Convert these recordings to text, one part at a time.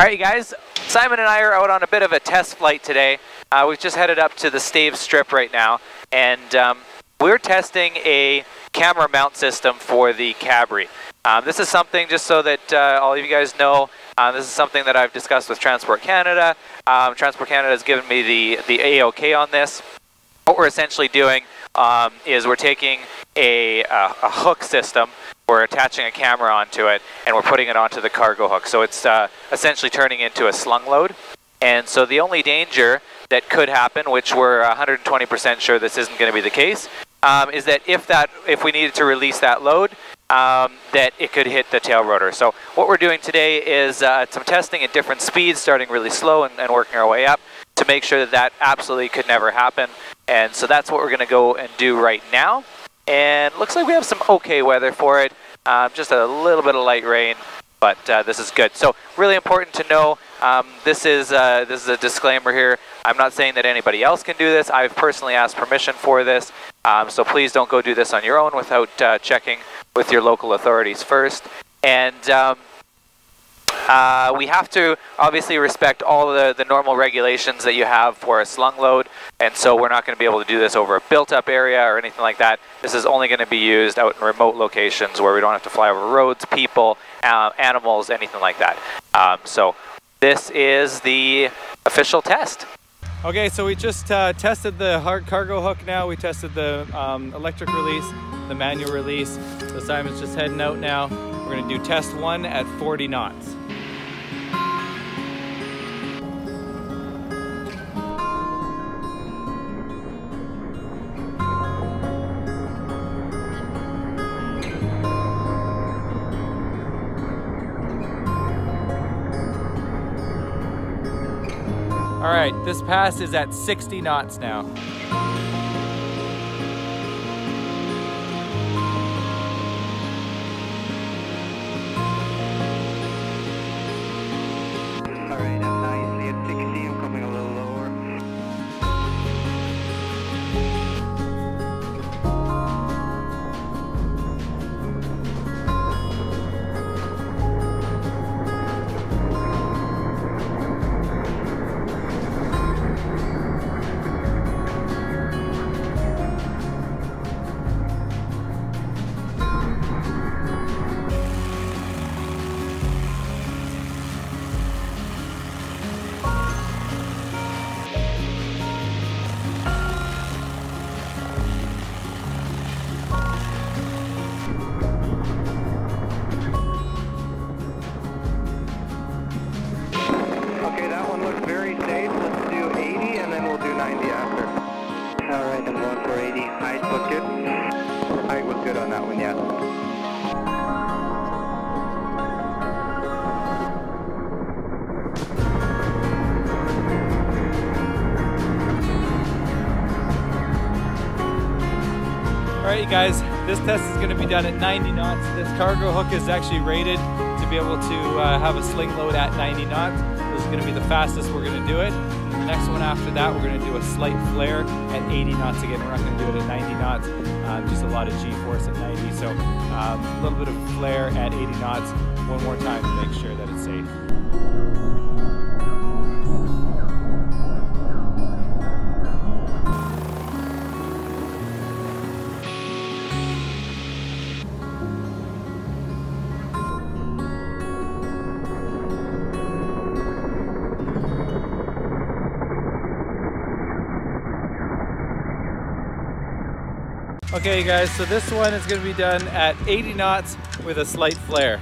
All right, you guys. Simon and I are out on a bit of a test flight today. Uh, we've just headed up to the Stave Strip right now, and um, we're testing a camera mount system for the Cabri. Um, this is something, just so that uh, all of you guys know, uh, this is something that I've discussed with Transport Canada. Um, Transport Canada has given me the, the A-OK on this. What we're essentially doing um, is we're taking a, a, a hook system we're attaching a camera onto it and we're putting it onto the cargo hook. So it's uh, essentially turning into a slung load. And so the only danger that could happen, which we're 120% sure this isn't going to be the case, um, is that if that if we needed to release that load, um, that it could hit the tail rotor. So what we're doing today is uh, some testing at different speeds, starting really slow and, and working our way up to make sure that that absolutely could never happen. And so that's what we're going to go and do right now. And looks like we have some okay weather for it. Um, just a little bit of light rain, but uh, this is good. So really important to know, um, this, is, uh, this is a disclaimer here. I'm not saying that anybody else can do this. I've personally asked permission for this. Um, so please don't go do this on your own without uh, checking with your local authorities first. And um, uh, we have to obviously respect all the, the normal regulations that you have for a slung load, and so we're not going to be able to do this over a built-up area or anything like that. This is only going to be used out in remote locations where we don't have to fly over roads, people, uh, animals, anything like that. Um, so this is the official test. Okay, so we just uh, tested the hard cargo hook now. We tested the um, electric release, the manual release. So Simon's just heading out now. We're gonna do test one at 40 knots. All right, this pass is at 60 knots now. All right, you guys, this test is going to be done at 90 knots. This cargo hook is actually rated to be able to uh, have a sling load at 90 knots. Is going to be the fastest we're going to do it. The next one after that, we're going to do a slight flare at 80 knots again. We're not going to do it at 90 knots, um, just a lot of G-force at 90. So um, a little bit of flare at 80 knots one more time to make sure that it's safe. Okay guys, so this one is to be done at 80 knots with a slight flare.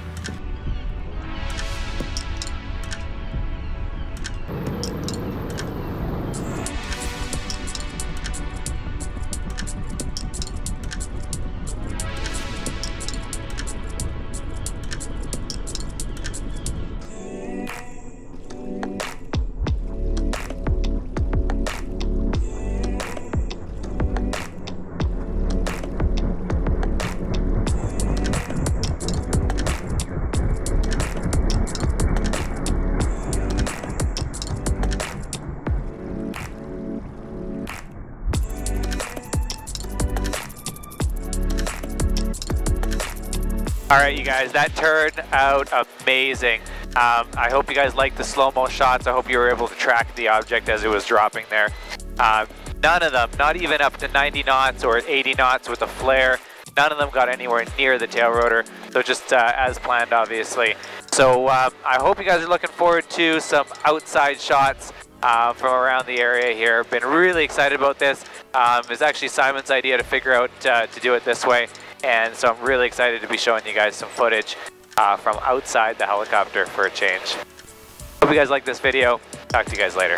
All right, you guys, that turned out amazing. Um, I hope you guys liked the slow-mo shots. I hope you were able to track the object as it was dropping there. Uh, none of them, not even up to 90 knots or 80 knots with a flare, none of them got anywhere near the tail rotor. So just uh, as planned, obviously. So um, I hope you guys are looking forward to some outside shots uh, from around the area here. Been really excited about this. Um, it's actually Simon's idea to figure out uh, to do it this way. And so I'm really excited to be showing you guys some footage uh, from outside the helicopter for a change. Hope you guys like this video. Talk to you guys later.